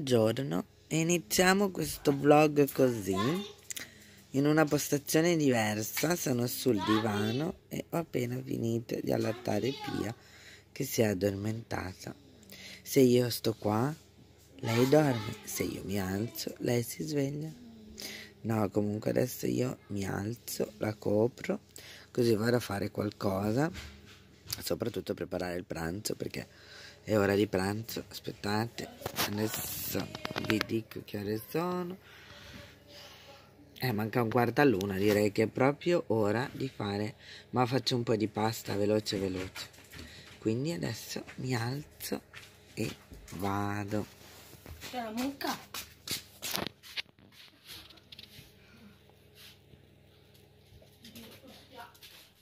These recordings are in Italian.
Buongiorno, iniziamo questo vlog così, in una postazione diversa, sono sul divano e ho appena finito di allattare Pia che si è addormentata. Se io sto qua, lei dorme, se io mi alzo, lei si sveglia. No, comunque adesso io mi alzo, la copro, così vado a fare qualcosa, soprattutto preparare il pranzo perché è ora di pranzo aspettate adesso vi dico che ore sono. Eh manca un quarto all'una direi che è proprio ora di fare ma faccio un po' di pasta veloce veloce. Quindi adesso mi alzo e vado. C'è la mucca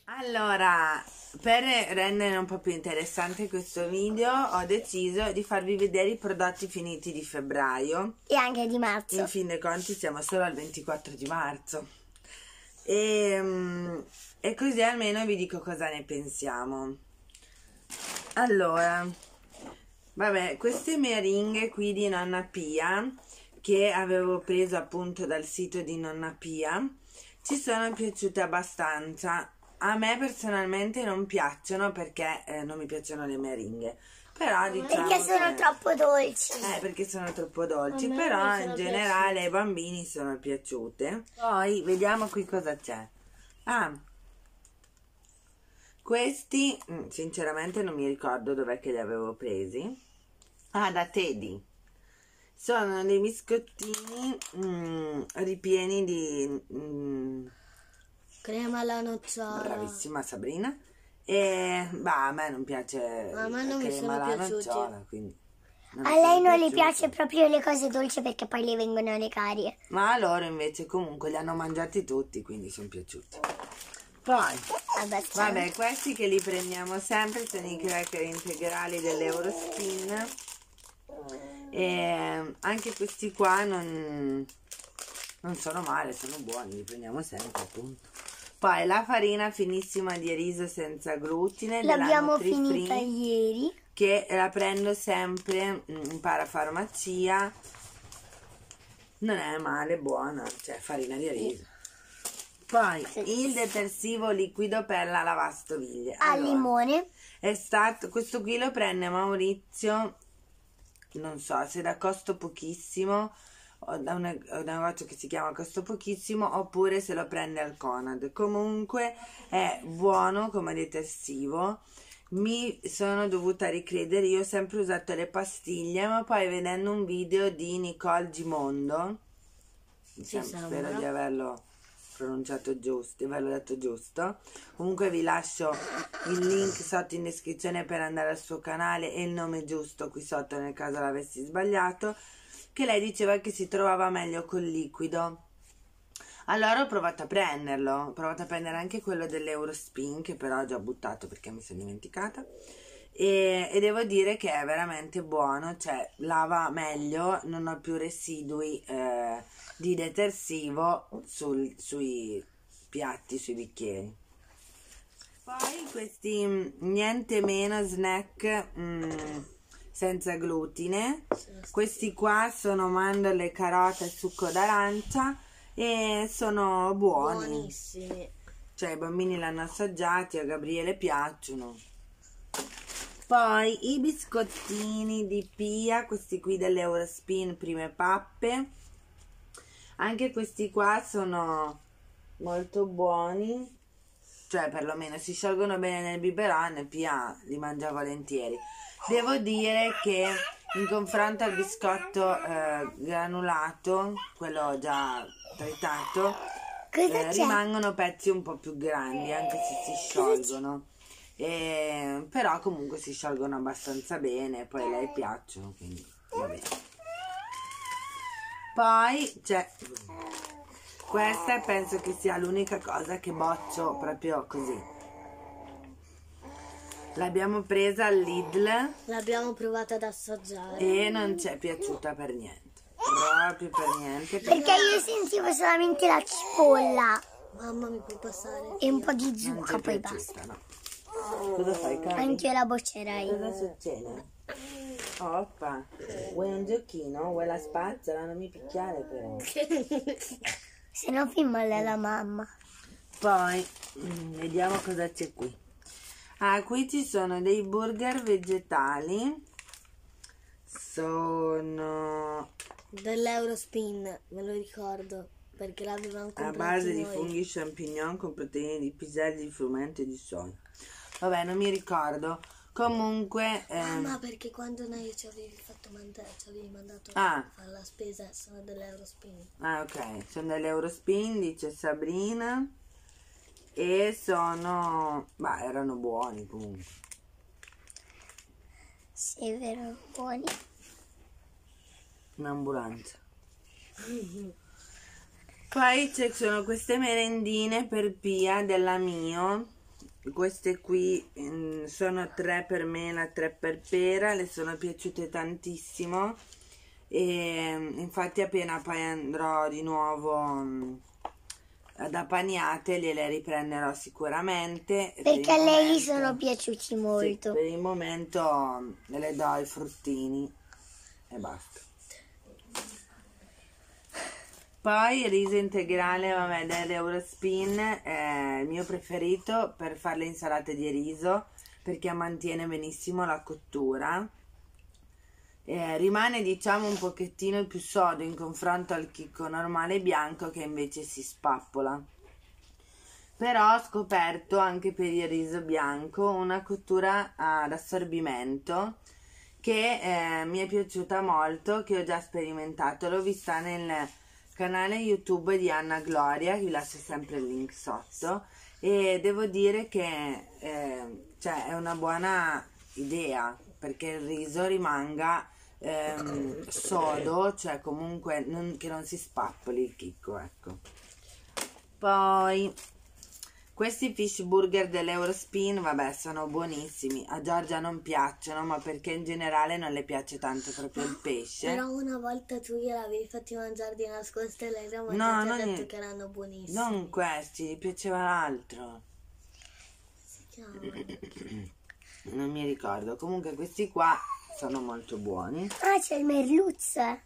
allora per rendere un po' più interessante questo video ho deciso di farvi vedere i prodotti finiti di febbraio. E anche di marzo. In fin dei conti siamo solo al 24 di marzo. E, ehm, e così almeno vi dico cosa ne pensiamo. Allora vabbè queste meringhe qui di nonna Pia che avevo preso appunto dal sito di nonna Pia ci sono piaciute abbastanza a me personalmente non piacciono perché eh, non mi piacciono le meringhe. Però diciamo Perché sono che... troppo dolci. Eh, perché sono troppo dolci, però in generale piaciute. ai bambini sono piaciute. Poi vediamo qui cosa c'è. Ah, questi mm, sinceramente non mi ricordo dov'è che li avevo presi. Ah, da Teddy. Sono dei biscottini mm, ripieni di... Mm, Crema alla nocciola. Bravissima Sabrina. E bah, a me non piace a me non mi sono piaciuti. Nocciola, a lei non le piace proprio le cose dolci perché poi le vengono le carie. Ma a loro invece comunque li hanno mangiati tutti, quindi sono piaciuti. Poi, vabbè, questi che li prendiamo sempre sono i cracker integrali dell'Eurospin. E anche questi qua non, non sono male, sono buoni, li prendiamo sempre appunto. Poi la farina finissima di riso senza glutine. L'abbiamo finita ieri. Che la prendo sempre in parafarmacia. Non è male, buona, cioè farina di riso. Poi il detersivo liquido per la lavastoviglie. Al allora, limone. È stato, questo qui lo prende Maurizio, non so se da costo pochissimo da un, negozio che si chiama Costo Pochissimo oppure se lo prende al Conad. Comunque è buono come detersivo. Mi sono dovuta ricredere, io ho sempre usato le pastiglie, ma poi vedendo un video di Nicole Gimondo, diciamo, sì, spero di averlo pronunciato giusto, di averlo detto giusto. Comunque vi lascio il link sotto in descrizione per andare al suo canale e il nome giusto qui sotto nel caso l'avessi sbagliato che lei diceva che si trovava meglio col liquido. Allora ho provato a prenderlo, ho provato a prendere anche quello dell'Eurospin che però ho già buttato perché mi sono dimenticata e, e, devo dire che è veramente buono, cioè lava meglio, non ho più residui eh, di detersivo sul, sui piatti, sui bicchieri. Poi questi mm, niente meno snack... Mm, senza glutine. Questi qua sono mandorle, carote e succo d'arancia e sono buoni. Buonissimi. Cioè i bambini l'hanno assaggiati, a Gabriele piacciono. Poi i biscottini di Pia, questi qui dell'Eurospin prime pappe. Anche questi qua sono molto buoni, cioè perlomeno si sciolgono bene nel biberon e Pia li mangia volentieri. Devo dire che in confronto al biscotto eh, granulato, quello già tritato, eh, rimangono pezzi un po' più grandi anche se si sciolgono. E, però comunque si sciolgono abbastanza bene, poi a lei piacciono, quindi va bene. Poi c'è questa penso che sia l'unica cosa che boccio proprio così L'abbiamo presa al Lidl. L'abbiamo provata ad assaggiare. E non ci è piaciuta per niente. Proprio per niente. Perché, perché io sentivo solamente la cipolla. Mamma mi può passare. E un po' di zucca poi basta. No. Cosa fai, caro? Anche io la boccerei. Cosa succede? Oppa, vuoi un giochino? Vuoi la spazzola? Non mi picchiare però. Se no fi male la mamma. Poi, mm, vediamo cosa c'è qui. Ah, qui ci sono dei burger vegetali. Sono Dell'Eurospin, me lo ricordo, perché l'avevamo a comprato base di noi. funghi champignon con proteine di piselli, di frumento e di soia. Vabbè, non mi ricordo. Comunque, Ah, ehm, ma perché quando noi ci avevi fatto mandare, ci avevi mandato Ah. a fare la spesa, sono dell'Eurospin. ah, ok, sono delle Eurospin, dice Sabrina. E sono, ma erano buoni comunque. Sì, vero, buoni. un'ambulanza. Poi ci sono queste merendine per Pia della Mio. Queste qui mm, sono tre per mela, tre per pera, le sono piaciute tantissimo. E mm, infatti appena poi andrò di nuovo mm, da Paniate gliele riprenderò sicuramente. Perché a lei momento- sono piaciuti sì, molto. per il momento mm, le do i fruttini e basta. Poi il riso integrale, vabbè, dell'Eurospin è il mio preferito per fare le insalate di riso perché mantiene benissimo la cottura. Eh, rimane diciamo un pochettino più sodo in confronto al chicco normale bianco che invece si spappola. Però ho scoperto anche per il riso bianco una cottura ad assorbimento che eh, mi è piaciuta molto, che ho già sperimentato, l'ho vista nel canale YouTube di Anna Gloria, vi lascio sempre il link sotto e devo dire che eh, cioè, è una buona idea perché il riso rimanga ehm, sodo, cioè comunque non- che non si spappoli il chicco, ecco. Poi questi fish burger dell'Eurospin, vabbè, sono buonissimi. A Giorgia non piacciono, ma perché in generale non le piace tanto proprio il pesce. Però una volta tu gliel'avevi fatti mangiare di nascosto e lei No, ha detto che erano buonissimi. Non questi, gli piaceva l'altro. Si chiamano? Non mi ricordo. Comunque questi qua sono molto buoni. Ah, c'è il merluzzo.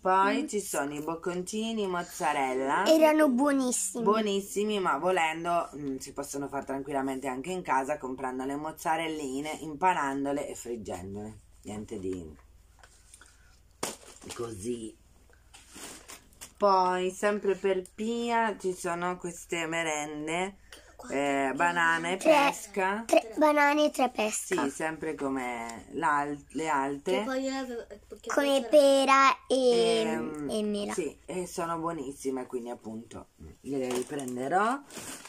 Poi ci sono i bocconcini mozzarella. Erano buonissimi. Buonissimi, ma volendo mm, si possono fare tranquillamente anche in casa comprando le mozzarelline, impanandole e friggendole. Niente di così. Poi, sempre per Pia, ci sono queste merende, eh, banana e Tre. pesca. Tre banane e tre pesca. Sì, sempre come l'al- le altre. avevo... Come pera e, Ehm, e mela. Sì, e sono buonissime, quindi appunto mm, gliele riprenderò.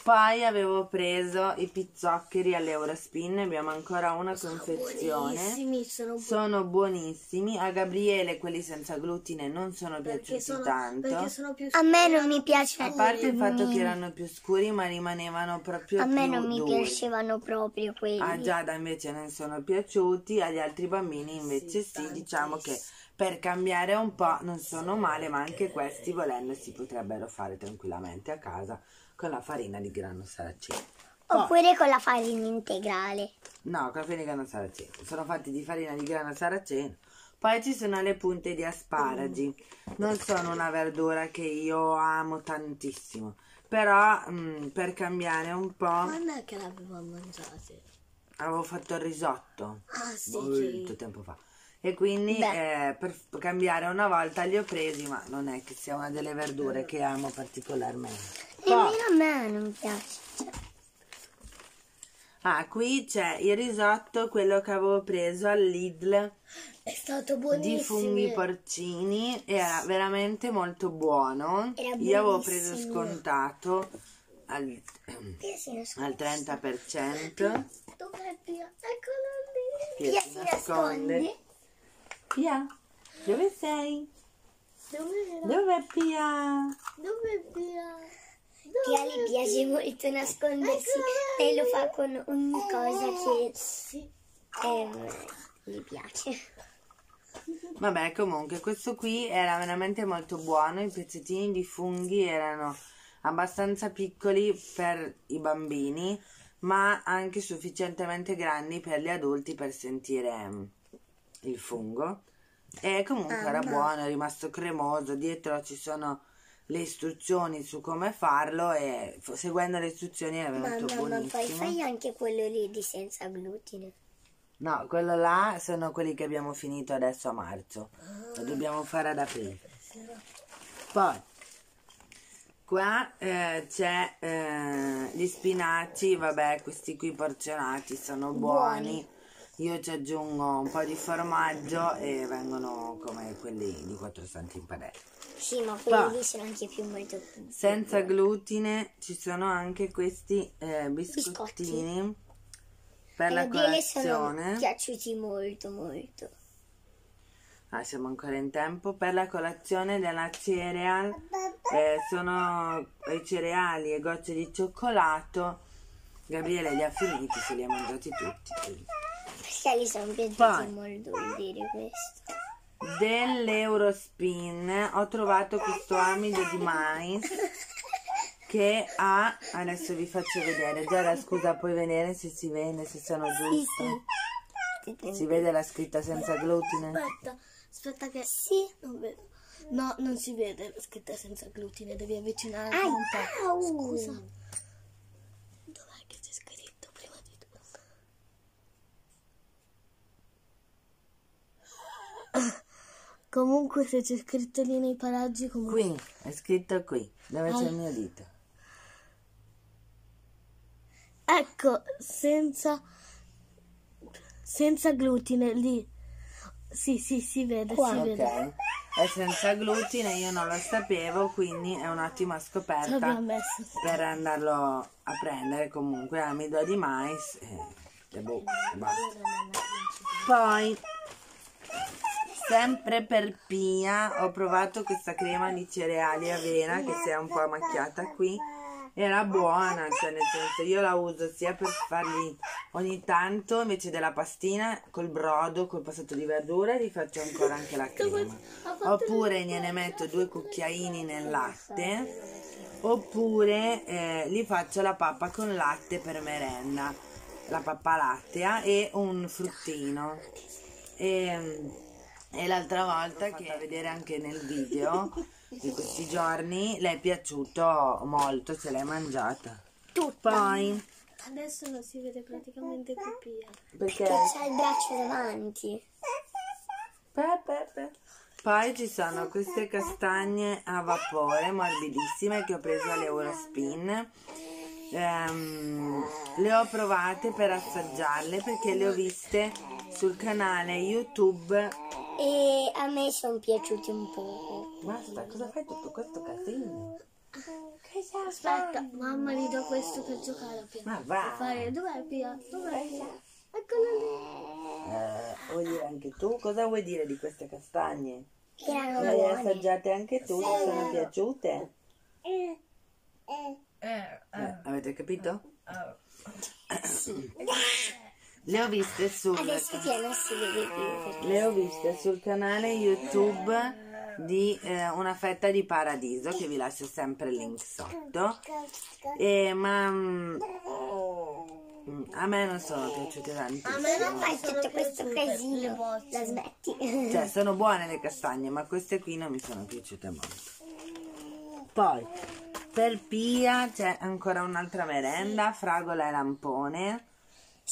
Poi avevo preso i pizzoccheri all'Eurospin, abbiamo ancora una confezione. Buonissimi, sono buoni. Sono buonissimi. A Gabriele quelli senza glutine non sono Perché piaciuti sono, tanto. perché sono più A me non mi piace. A parte il fatto che erano più scuri, ma rimanevano proprio A me non mi duri. piacevano proprio quelli. A Giada invece non sono piaciuti, agli altri bambini invece sì, diciamo che per cambiare un po' non sono male, ma anche questi volendo si potrebbero fare tranquillamente a casa con la farina di grano saraceno. Oppure con la farina integrale. No, con la farina di grano saraceno. Sono fatti di farina di grano saraceno. Poi ci sono le punte di asparagi. Non sono una verdura che io amo tantissimo, però mm, per cambiare un po' Quando è che l'avevo mangiate? avevo fatto il risotto. Ah sì, molto che... tempo fa. E quindi eh, per cambiare una volta li ho presi, ma non è che sia una delle verdure che amo particolarmente. Nemmeno a me non piace. Ah, qui c'è il risotto, quello che avevo preso al Lidl È stato buonissimo. di funghi porcini, era veramente molto buono. Io avevo preso scontato al, al 30%. Dov'è Pia? Eccola lì. Pia Pia si nasconde. nasconde. Pia, dove sei? Dov'era? Dov'è Pia? Dov'è Pia? Pia gli piace molto nascondersi. Lei lo fa con ogni cosa che Sì. ehm, gli piace. Vabbè, comunque, questo qui era veramente molto buono. I pezzettini di funghi erano abbastanza piccoli per i bambini, ma anche sufficientemente grandi per gli adulti per sentire mm, il fungo. E comunque era buono, è rimasto cremoso. Dietro ci sono le istruzioni su come farlo e seguendo le istruzioni era venuto Mamma, ma poi buonissimo. fai anche quello lì di senza glutine. No, quello là sono quelli che abbiamo finito adesso a marzo. Lo dobbiamo fare ad aprile. Poi, qua eh, c'è eh, gli spinaci, vabbè, questi qui porzionati sono buoni. Io ci aggiungo un po' di formaggio e vengono come quelli di 4 santi in padella. Sì, ma quelli Poi. lì sono anche più molto Senza glutine ci sono anche questi eh, biscottini per la Eh, Dele sono colazione. piaciuti molto molto. Ah, siamo ancora in tempo. Per la colazione della cereal eh, sono i cereali e gocce di cioccolato. Gabriele li ha finiti, se li ha mangiati tutti. Perché gli sono piaciuti Poi. molto vuol dire questo. Dell'Eurospin ho trovato questo amido di mais che ha. Adesso vi faccio vedere. Giada, scusa, puoi vedere se si vede, se sono giuste. Si vede la scritta senza glutine? Aspetta, aspetta che... Sì. Non vedo. No, non si vede la scritta senza glutine, devi avvicinare un po'. Scusa. Dov'è che c'è scritto prima di tutto? Comunque se c'è scritto lì nei paraggi comunque... Qui, è scritto qui, dove c'è il mio dito. Ecco, senza... Senza glutine lì. Sì, sì, si vede, Qua. si vede. Ok, è senza glutine, io non lo sapevo, quindi è un'ottima scoperta per andarlo a prendere comunque amido di mais e, e boh, basta. Poi, sempre per Pia, ho provato questa crema di cereali e avena che si è un po' macchiata qui. Era buona, cioè nel senso io la uso sia per fargli ogni tanto invece della pastina col brodo, col passato di verdura, gli faccio ancora anche la crema. Oppure gliene metto due cucchiaini nel latte, oppure eh, gli faccio la pappa con latte per merenda, la pappa lattea e un fruttino. E, e l'altra volta che a vedere anche nel video di questi giorni le è piaciuto molto, se l'è mangiata. Poi, Adesso non si vede praticamente più Pia. perché C'ha il braccio davanti. Pe, pe, pe. Poi ci sono queste castagne a vapore morbidissime che ho preso all'Eurospin. Ehm, le ho provate per assaggiarle perché le ho viste sul canale YouTube. E a me sono piaciuti un po'. Basta, cosa fai tutto questo casino? Aspetta, mamma gli do questo per giocare a Pia. Ma va! Fare, dov'è Pia? Dov'è Pia? Eccolo lì. Eh, vuoi dire anche tu? Cosa vuoi dire di queste castagne? Erano Le hai assaggiate anche tu? Ti sono piaciute? Eh, avete capito? Le ho viste sul Le ho viste sul canale YouTube di eh, Una fetta di paradiso che vi lascio sempre il link sotto. E, ma mm, a me non sono piaciute tantissimo. Non fai tutto questo casino. La smetti. Cioè, sono buone le castagne, ma queste qui non mi sono piaciute molto. Poi, per Pia c'è ancora un'altra merenda, fragola e lampone.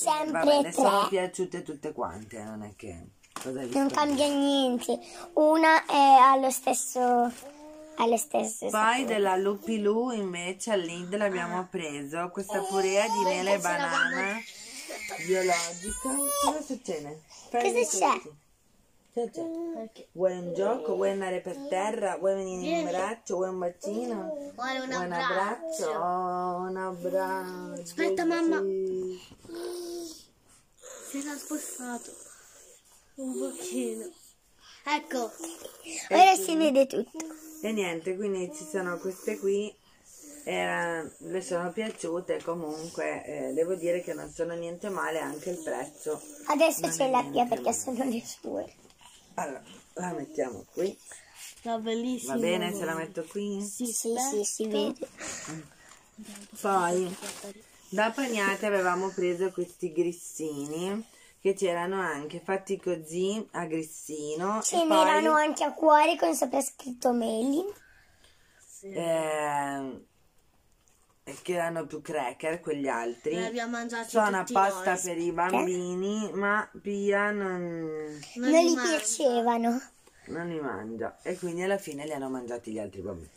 Vabbè, Sempre sono tre. piaciute tutte quante, non è che... Cosa Non cambia niente. Una è allo stesso. Alle stesse. Poi della Lupilù invece al Lidl abbiamo preso questa purea di mele e banana biologica. Cosa succede? Cosa c'è? Frutti. Cosa c'è? Vuoi un gioco? Vuoi andare per terra? Vuoi venire in braccio? Vuoi un bacino? Vuole un Vuoi un abbraccio? Oh, un abbraccio. Aspetta, mamma. Si era spostato. Un pochino. Ecco. Ora si vede tutto. E niente, quindi ci sono queste qui. Era- le sono piaciute comunque eh, devo dire che non sono niente male anche il prezzo Adesso c'è la pia perché sono le sue. Allora la mettiamo qui La bellissima. va bene se la metto qui Sì, Sì, sì, si vede. poi da Pagnate avevamo preso questi grissini che c'erano anche fatti così a grissino Ce e poi n'erano anche a cuore con sopra scritto Meli. ehm, che erano più cracker quegli altri. Ne abbiamo mangiati Sono tutti apposta noi. per i bambini, ma Pia non, Non li gli mangia. piacevano. non li mangia e quindi alla fine li hanno mangiati gli altri bambini.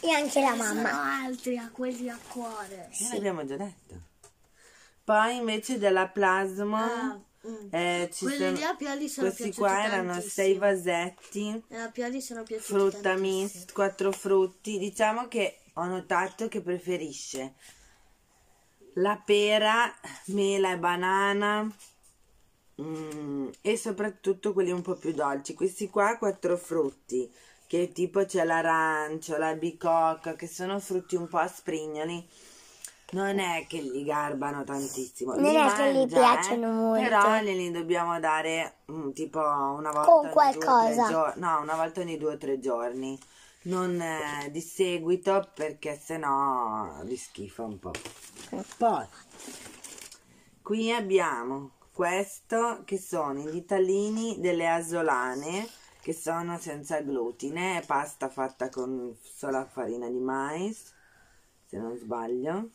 E anche la Sono mamma. altri a quelli a cuore. E l'abbiamo già detto. Poi invece della plasmo Ah, mm. eh, ci Quelli sono- lì sono questi qua erano tantissimo. sei vasetti, E sono piaciuti frutta mist, quattro frutti. Diciamo che ho notato che preferisce la pera, mela e banana mm, e soprattutto quelli un po' più dolci. Questi qua quattro frutti, che tipo c'è l'arancio, l'albicocca, che sono frutti un po' asprignoli. Non è che li garbano tantissimo. Non Li è che gli mangia, piacciono eh, molto. Però glieli dobbiamo dare mm, tipo una volta Con ogni qualcosa. Due. No, una volta ogni due o tre giorni. Non eh, di seguito perché sennò li schifa un po'. Poi qui abbiamo questo che sono i ditalini delle asolane che sono senza glutine, pasta fatta con sola farina di mais, se non sbaglio.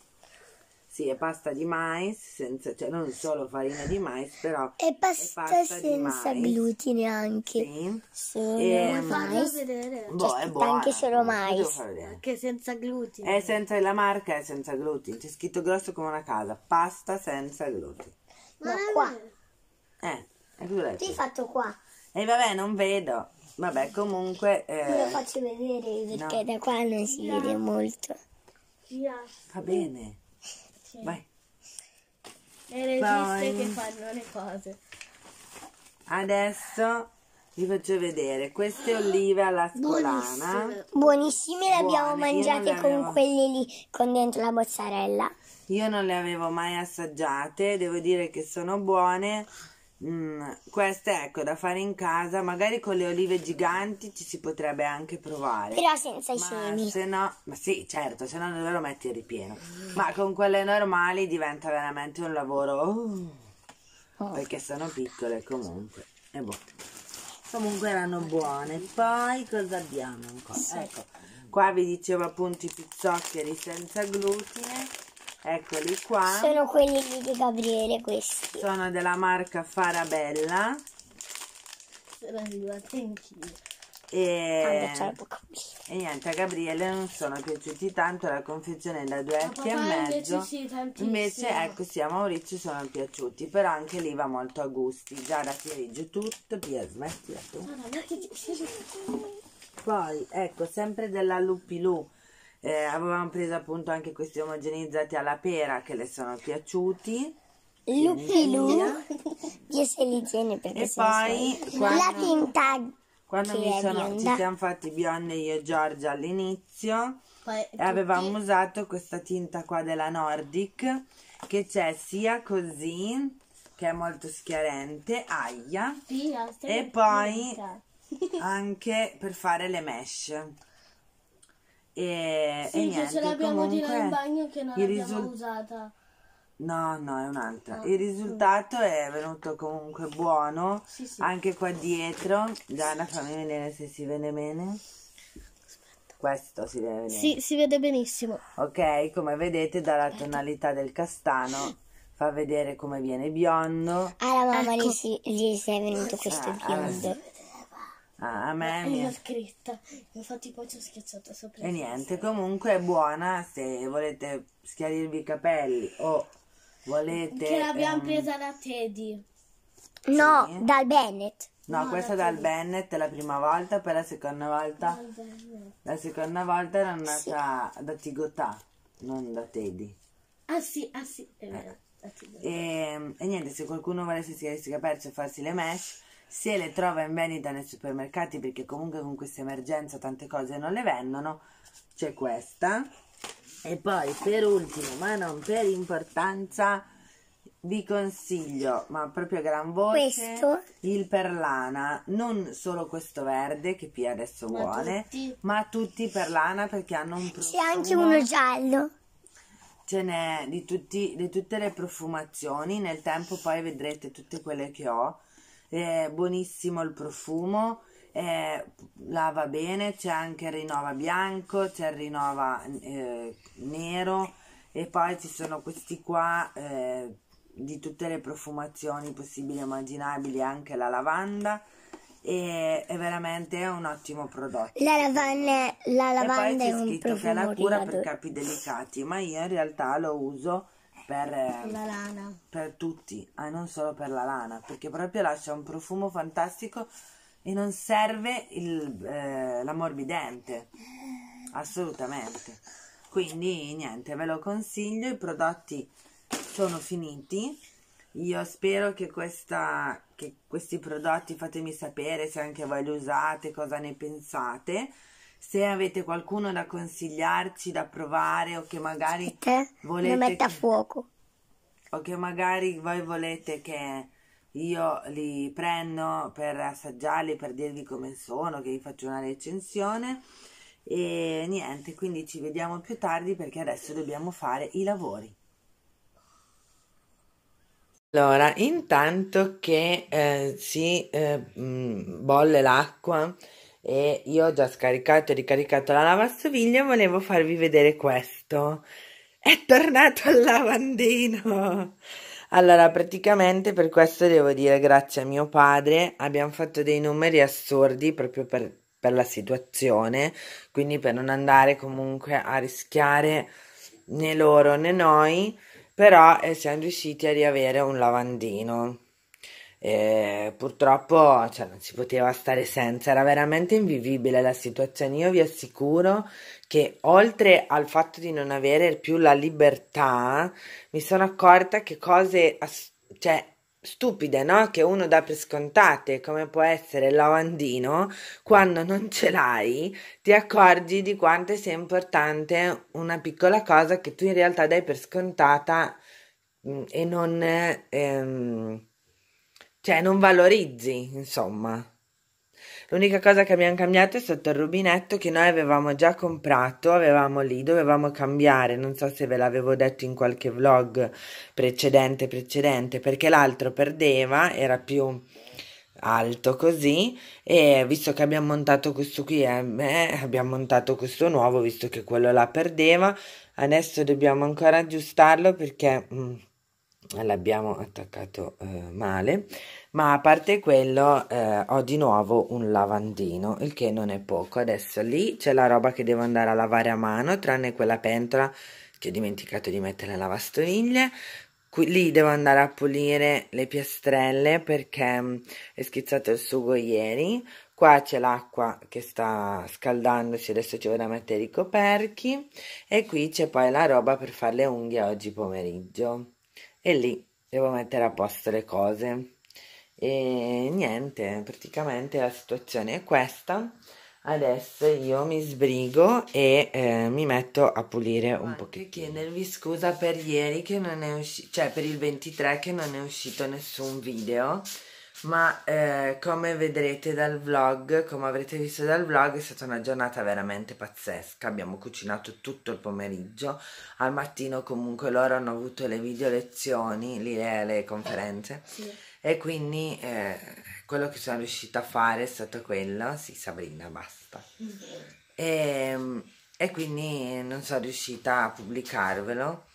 Sì, è pasta di mais, senza, cioè non solo farina di mais, però E pasta, pasta di senza mais. glutine anche. sì. Solo Farlo mais. vedere. Boh, è buona. anche solo mais. devo far vedere. Che senza glutine. È senza la marca è senza glutine, c'è scritto grosso come una casa, pasta senza glutine. No, Non è qua. Eh, e? Tu hai fatto qua. E vabbè, non vedo. Vabbè, comunque Te lo eh, faccio vedere perché no. da qua non si vede molto. Via. va bene. Sì. Vai. Le registe Poi- che fanno le cose. Adesso vi faccio vedere queste olive alla scolana. Buonissime. Buonissime, le abbiamo Buone, mangiate le con avevo- quelle lì con dentro la mozzarella. Io non le avevo mai assaggiate, devo dire che sono buone. Mm, queste ecco da fare in casa, magari con le olive giganti ci si potrebbe anche provare. Però senza i semi. se no, ma sì, certo, se no non lo metti a ripieno. Ma con quelle normali diventa veramente un lavoro. oh, Oh. perché sono piccole comunque. E boh. Comunque erano buone. Poi cosa abbiamo ancora? Ecco, qua vi dicevo appunto i pizzoccheri senza glutine. Eccoli qua. Sono quelli di Gabriele questi. Sono della marca Farabella. E, e niente, a Gabriele non sono piaciuti tanto. La confezione da due etti e mezzo. invece sì, tantissimo. Invece, ecco, sì, a Maurizio sono piaciuti, però anche lì va molto a gusti. Già da Pieriggio tutto, Pia, smettila tu. Poi, ecco, sempre della Lupilù, eh, avevamo preso appunto anche questi omogenizzati alla pera che le sono piaciuti. Lupi Lu. Io se li tiene perché E sono poi, quando- La tinta Quando mi sono, ci siamo fatti bionde io e Giorgia all'inizio, Poi e avevamo usato questa tinta qua della Nordic, che c'è sia così, che è molto schiarente, aia, stai E poi- anche per fare le mesh. E, Sì, e niente, ce l'abbiamo di là comunque in bagno che non il l'abbiamo risul- usata. No, no, è un'altra. Il risultato è venuto comunque buono. Sì, sì. Anche qua dietro. Gianna, fammi vedere se si vede bene. Questo si vede bene. Sì, si vede benissimo. Ok, come vedete dalla tonalità del castano fa vedere come viene biondo. alla mamma Ecco. gli, si, gli si è venuto questo Ah, biondo. Ah, a me È mi la è... scritta. Infatti poi ci ho schiacciato sopra. E niente, comunque è buona se volete schiarirvi i capelli o volete... Che l'abbiamo ehm, presa da Teddy. No, Sì. dal Bennett. No, No, questa da dal Bennett la prima volta, poi la seconda volta... La seconda volta era andata da Tigotà, non da Teddy. Ah sì, ah sì, è vero. Teddy. E, e niente, se qualcuno volesse schiarirsi i capelli e farsi le mesh, se le trova in vendita nei supermercati, perché comunque con questa emergenza tante cose non le vendono, c'è questa. E poi per ultimo, ma non per importanza, vi consiglio, ma proprio a gran voce, Questo? il perlana, non solo questo verde che Pia adesso Ma vuole, tutti? ma tutti perlana perché hanno un C'è anche profumo- uno giallo. ce n'è di, tutti, di tutte le profumazioni, nel tempo poi vedrete tutte quelle che ho, è buonissimo il profumo, eh, lava bene, c'è anche il rinova bianco, c'è il rinova eh, nero e poi ci sono questi qua eh, di tutte le profumazioni possibili e immaginabili, anche la lavanda e è veramente un ottimo prodotto. La lavanda, la E poi lavanda c'è è un scritto che è profumo la cura per capi delicati, ma io in realtà lo uso per, eh, La lana. per tutti, e non solo per la lana, perché proprio lascia un profumo fantastico e non serve il, eh, l'ammorbidente, assolutamente. Quindi niente, ve lo consiglio, i prodotti sono finiti. Io spero che, questa, che questi prodotti fatemi sapere se anche voi li usate, cosa ne pensate. Se avete qualcuno da consigliarci, da provare o che magari Te volete lo metta a che- fuoco. o che magari voi volete che io li prendo per assaggiarli, per dirvi come sono, che vi faccio una recensione. E niente, quindi ci vediamo più tardi perché adesso dobbiamo fare i lavori. Allora, intanto che eh, si eh, mh, bolle l'acqua e io ho già scaricato e ricaricato la lavastoviglie, volevo farvi vedere questo. È tornato il lavandino! Allora, praticamente per questo devo dire grazie a mio padre, abbiamo fatto dei numeri assurdi proprio per, per la situazione, quindi per non andare comunque a rischiare né loro né noi, però eh, siamo riusciti a riavere un lavandino. Eh, purtroppo cioè, non si poteva stare senza, era veramente invivibile la situazione. Io vi assicuro che oltre al fatto di non avere più la libertà, mi sono accorta che cose cioè, stupide, no? Che uno dà per scontate, come può essere il lavandino, quando non ce l'hai, ti accorgi di quanto sia importante una piccola cosa che tu in realtà dai per scontata mm, e non, ehm, cioè, non valorizzi, insomma. L'unica cosa che abbiamo cambiato è sotto il rubinetto che noi avevamo già comprato, avevamo lì, dovevamo cambiare, non so se ve l'avevo detto in qualche vlog precedente precedente, perché l'altro perdeva, era più alto così e visto che abbiamo montato questo qui eh, abbiamo montato questo nuovo visto che quello là perdeva adesso dobbiamo ancora aggiustarlo perché mm, l'abbiamo attaccato eh, male ma a parte quello eh, ho di nuovo un lavandino il che non è poco adesso lì c'è la roba che devo andare a lavare a mano tranne quella pentola che ho dimenticato di mettere nella lavastoviglie Qui, lì devo andare a pulire le piastrelle perché mm, è schizzato il sugo ieri. Qua c'è l'acqua che sta scaldandosi, adesso ci vado a mettere i coperchi. E qui c'è poi la roba per fare le unghie oggi pomeriggio. E lì devo mettere a posto le cose. E niente, praticamente la situazione è questa. Adesso io mi sbrigo e eh, mi metto a pulire un pochettino. chiedervi scusa per ieri che non è uscito, cioè per il 23 che non è uscito nessun video, ma eh, come vedrete dal vlog, come avrete visto dal vlog, è stata una giornata veramente pazzesca. Abbiamo cucinato tutto il pomeriggio, al mattino comunque loro hanno avuto le video lezioni, le, le conferenze. E quindi eh, quello che sono riuscita a fare è stato quello, sì Sabrina, basta. E, e quindi non sono riuscita a pubblicarvelo.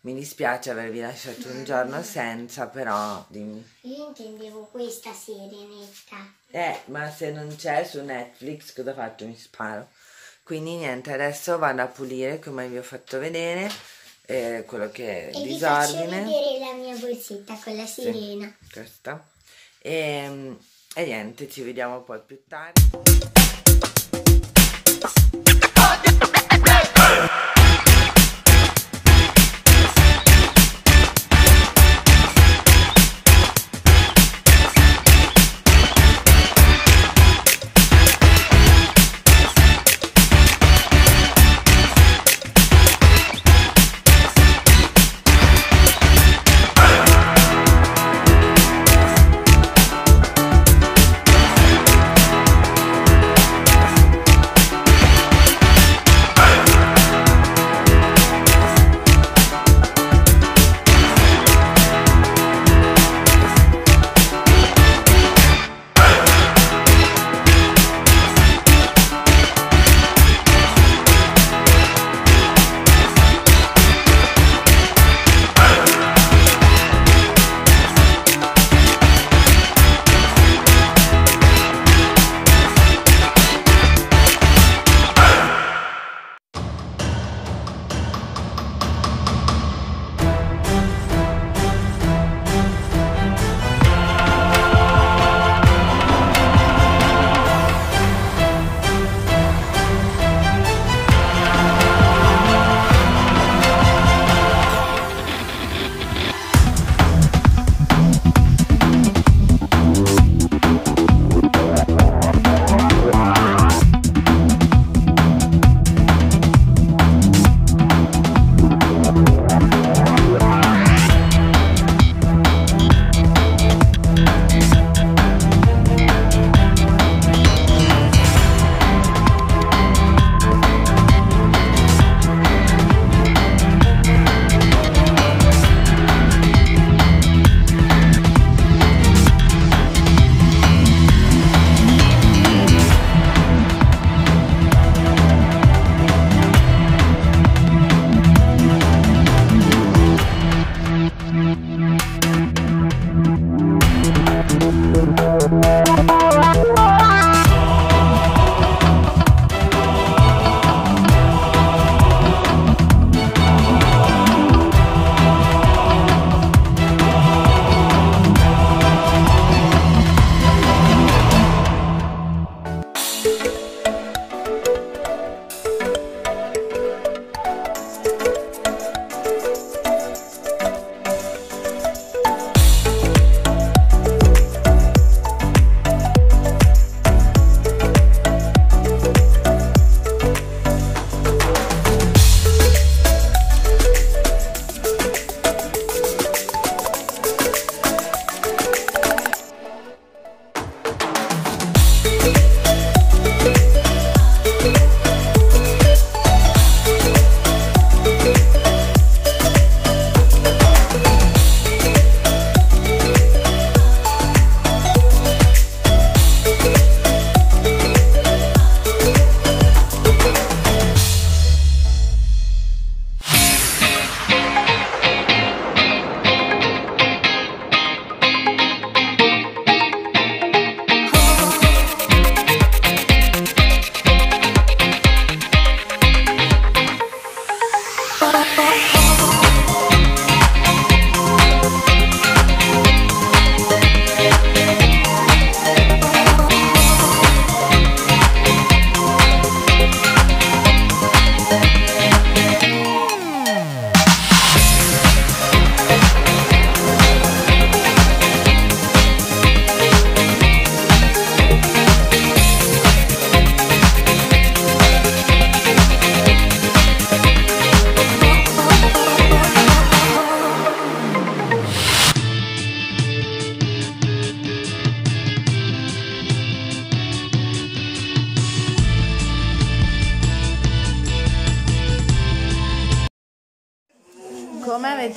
Mi dispiace avervi lasciato un giorno senza, però dimmi. Io intendevo questa serie netta. Eh, ma se non c'è su Netflix, cosa faccio? Mi sparo. Quindi niente, adesso vado a pulire come vi ho fatto vedere eh, quello che è E vi faccio disordine. vedere la mia borsetta con la Sì, sirena. questa. E, e niente, ci vediamo poi più tardi.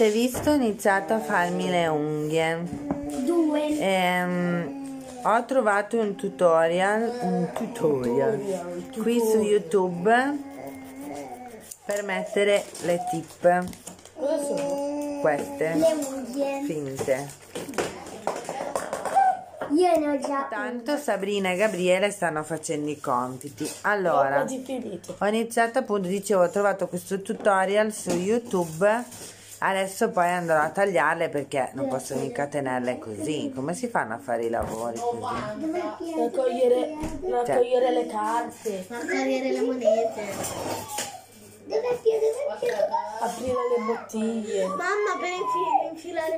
Avete visto ho iniziato a farmi le unghie. Due. Ehm, ho trovato un tutorial, un tutorial qui su YouTube per mettere le tip. Queste Le unghie. finte. Io ne ho già Tanto Sabrina e Gabriele stanno facendo i compiti. Allora, ho iniziato appunto, dicevo, ho trovato questo tutorial su YouTube. Adesso poi andrò a tagliarle perché non posso mica tenerle così. Come si fanno a fare i lavori così? Raccogliere, Cioè. raccogliere le carte, raccogliere le monete. Dov'è Pio? Dov'è Pio? aprire le bottiglie. Mamma, per infi- infilare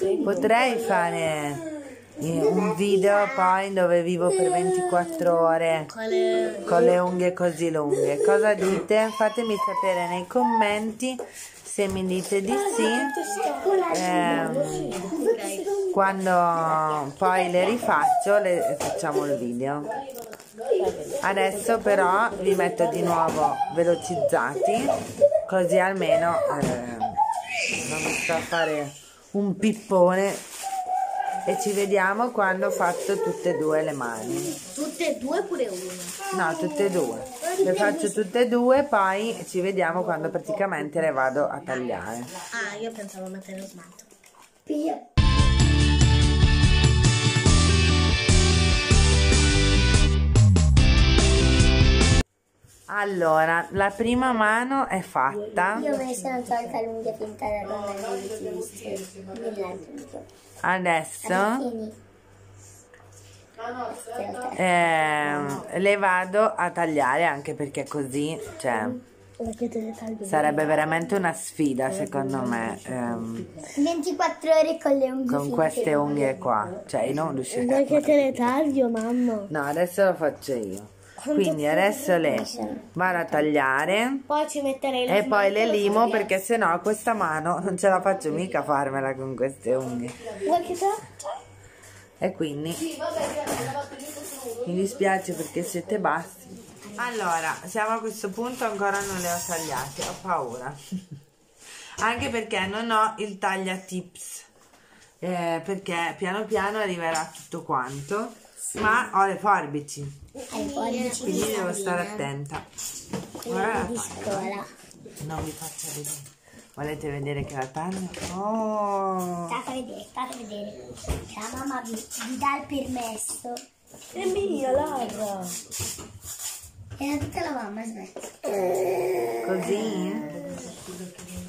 il... Potrei fare un video poi dove vivo per 24 ore con le unghie così lunghe. Cosa dite? Fatemi sapere nei commenti se mi dite di sì. Ehm, quando poi le rifaccio le facciamo il video. Adesso però li metto di nuovo velocizzati così almeno eh, non mi sto a fare un pippone e ci vediamo quando ho fatto tutte e due le mani. Tutte e due pure una. No, tutte e due. Le faccio tutte e due, poi ci vediamo quando praticamente le vado a tagliare. Ah, io pensavo a mettere lo smalto. Allora, la prima mano è fatta. Io me ne sono tolta l'unghia finta da donna nell'altro. Adesso ehm, le vado a tagliare anche perché così, cioè, Perché taglio? sarebbe veramente una sfida secondo me ehm, 24 ore con le unghie con queste unghie qua. Cioè, io non riuscirei. che te le taglio, mamma? No, adesso lo faccio io. Quindi adesso le vado a tagliare Poi ci metterei e poi le limo perché sennò questa mano non ce la faccio mica farmela con queste unghie. E quindi mi dispiace perché siete bassi. Allora, siamo a questo punto ancora non le ho tagliate, ho paura. Anche perché non ho il taglia tips. Eh, perché piano piano arriverà tutto quanto. Ma ho le forbici, quindi di devo stare attenta. Ora la scuola. Non vi faccio vedere. Volete vedere che la taglio? Oh! State a vedere, state a vedere. La mamma vi, vi dà il permesso. È mia, Lara. Era tutta la mamma, smetti. Così?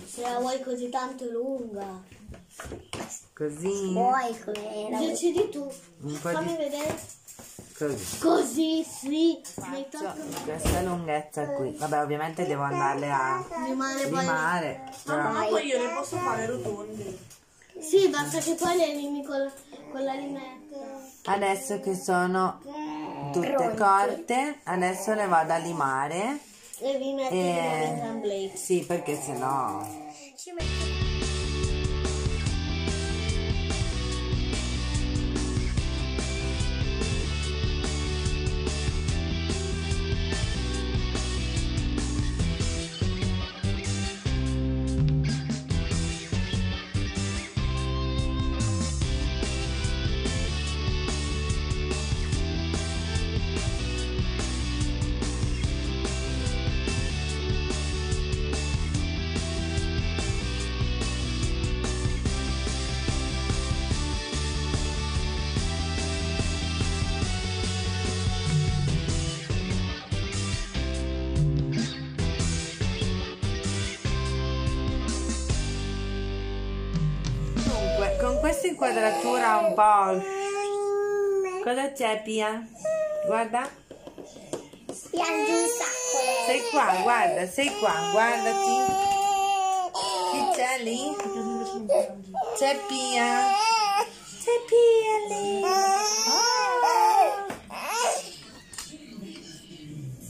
Se la vuoi così tanto lunga. Così? Poi come era. Decidi tu. Fammi di... vedere. Così. Così, sì. Faccio questa lunghezza qui. Vabbè, ovviamente devo andarle a limare. Però... poi io ne posso fare rotondi. Sì, basta che poi le limi con, con la limetta. Adesso che sono tutte corte, adesso le vado a limare. E vi metti E... in blade. Sì, perché sennò... Ci metto- un po'... Cosa c'è Pia? Guarda. Piangi un sacco. Sei qua, guarda, sei qua, guardati. Chi c'è lì? C'è Pia. C'è Pia lì.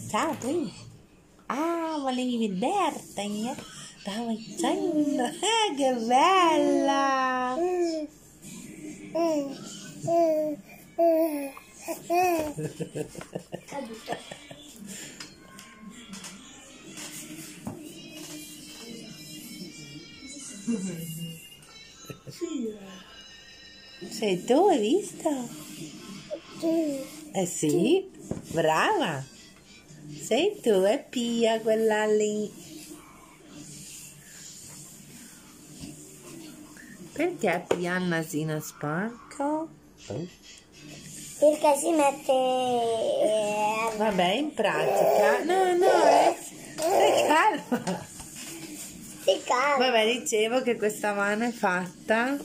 Ciao Pia. Ah, volevi vederti? Stavo dicendo. Eh, che bella. Sei tu, hai visto? Eh sì, brava. Sei tu, è Pia quella lì. Perché Pia ha il nasino sporco? Perché si mette... eh, Vabbè, in pratica. No, no, è... Stai calma. Si calma. Vabbè, dicevo che questa mano è fatta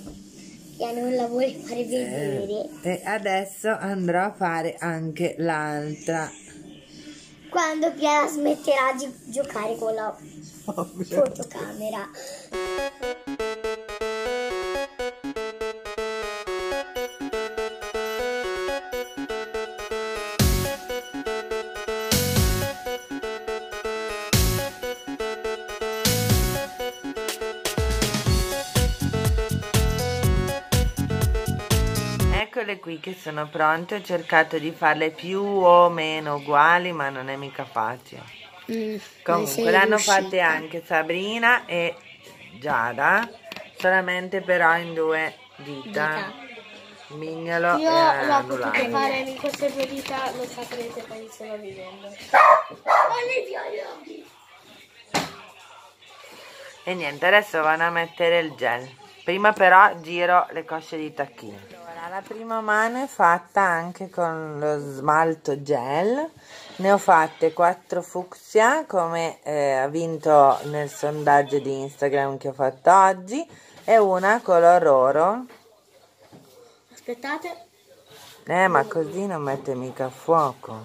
Pia non la vuole fare vedere. e adesso andrò a fare anche l'altra. Quando Pia smetterà di giocare con la fotocamera. Qui che sono pronte, ho cercato di farle più o meno uguali, ma non è mica facile. Mm, Comunque l'hanno fatte anche Sabrina e Giada, solamente però in due dita. Mignolo Io e l'ho potuto fare in queste due dita, lo saprete poi stiamo vivendo. E niente, adesso vanno a mettere il gel. Prima però giro le cosce di tacchino. Allora, la prima mano è fatta anche con lo smalto gel. Ne ho fatte quattro fucsia, come eh, ha vinto nel sondaggio di Instagram che ho fatto oggi, e una color oro. Aspettate. Eh, ma così non mette mica a fuoco.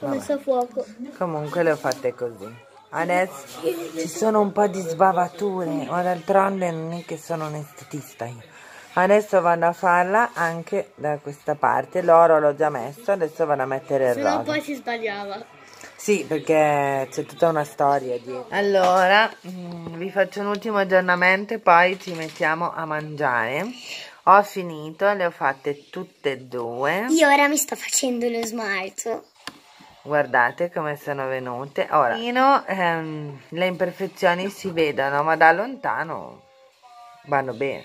Ho messo a fuoco. Comunque le ho fatte così. Adesso ci sono un po' di sbavature, ma d'altronde non è che sono un estetista io. Adesso vado a farla anche da questa parte. L'oro l'ho già messo, adesso vado a mettere il Se no rosa. poi si sbagliava. Sì, perché c'è tutta una storia dietro. Allora, mm, vi faccio un ultimo aggiornamento e poi ci mettiamo a mangiare. Ho finito, le ho fatte tutte e due. Io ora mi sto facendo lo smalto. Guardate come sono venute. Ora, ehm, le imperfezioni si vedono, ma da lontano vanno bene.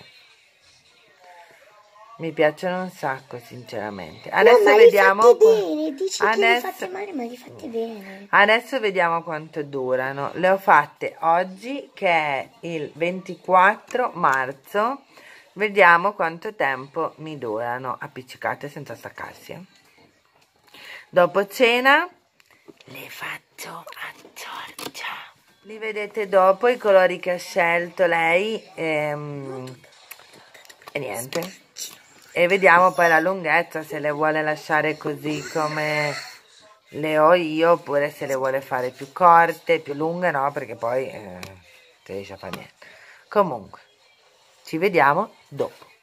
Mi piacciono un sacco, sinceramente. Adesso no, vediamo. bene. Dici Adesso- fate male, ma li fate bene. Adesso vediamo quanto durano. Le ho fatte oggi, che è il 24 marzo. Vediamo quanto tempo mi durano appiccicate senza staccarsi. Dopo cena le faccio a Giorgia. Li vedete dopo i colori che ha scelto lei. ehm, e niente. E vediamo poi la lunghezza se le vuole lasciare così come le ho io oppure se le vuole fare più corte, più lunghe, no, perché poi eh, si riesce a fare niente. Comunque, ci vediamo dopo.